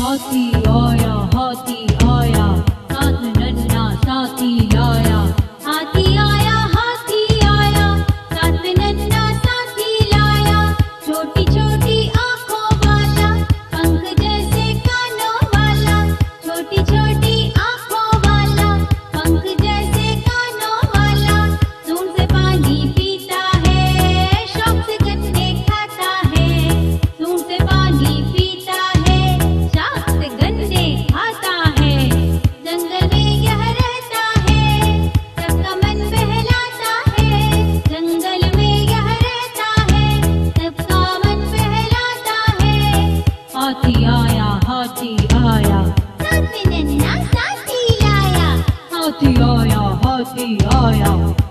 हाथि आया हाथि आया कथ नया हाथि आया हाथि आया कन्नी आया छोटी छोटी आया हाथी आया। हाथी आया हाथी आया।